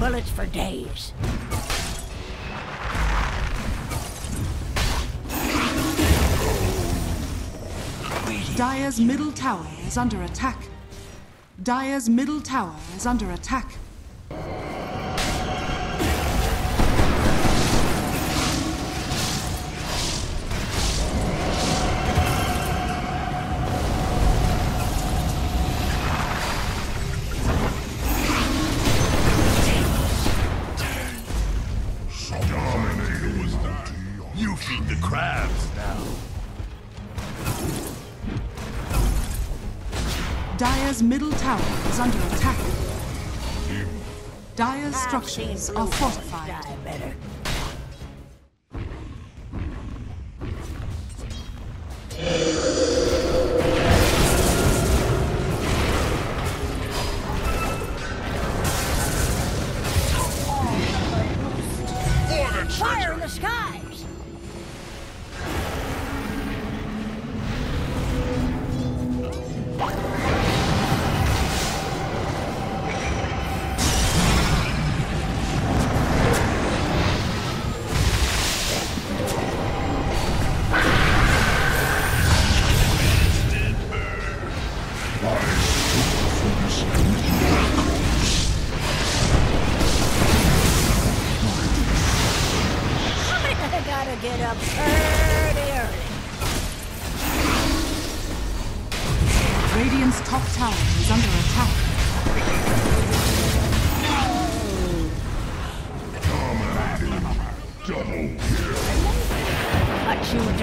bullets for days. Dire's middle tower is under attack. Dire's middle tower is under attack. Dire's middle tower is under attack. Dire's I've ah, structures are fortified. Die better. For the Fire in the skies!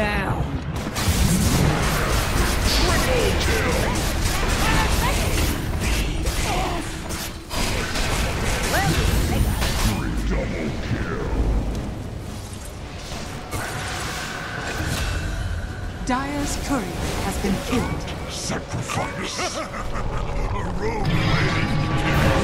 Cut you down. Well, they got it. Courier has been killed. Sacrifice! A rogue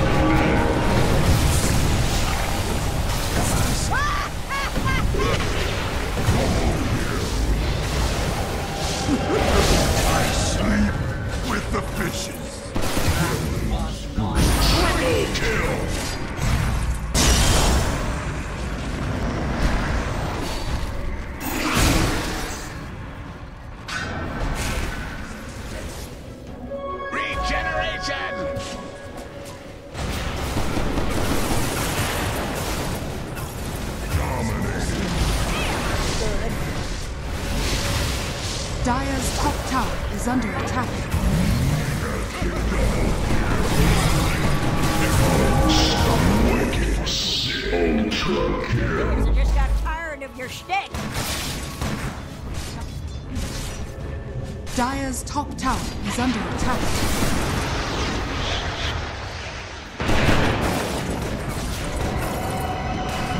is under attack. Just got tired of your shtick. Dire's top tower is under attack.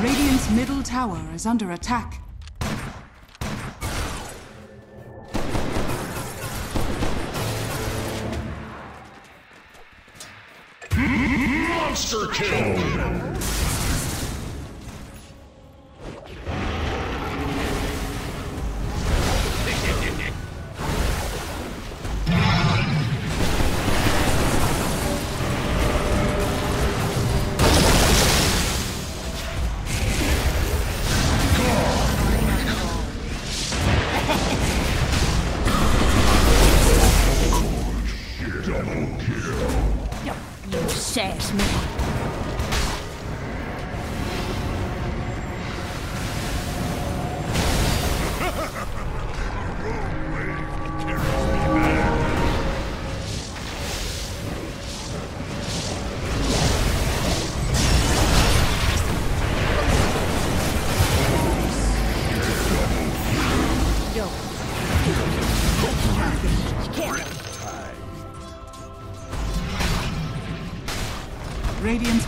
Radiant's middle tower is under attack. Monster kill!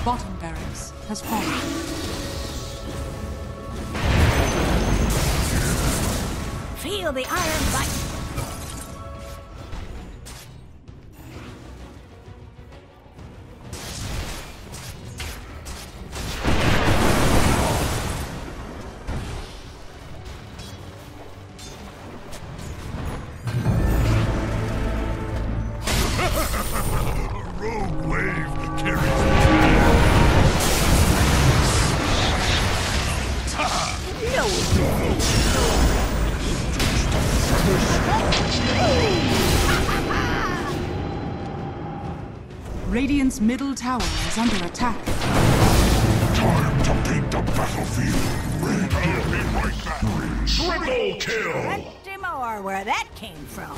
Bottom barracks has fallen. Feel the iron bite. Radiant's middle tower is under attack. Time to paint the battlefield red. will be right back. Triple kill! Let's where that came from.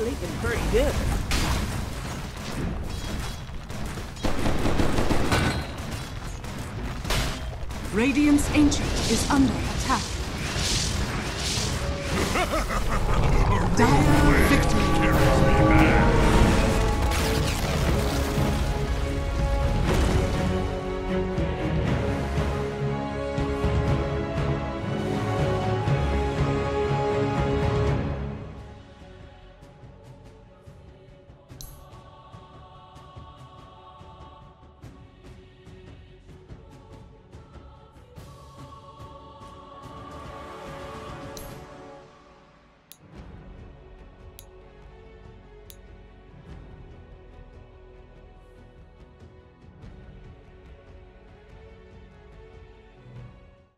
leaking pretty good. Radiant's ancient is under attack. Dire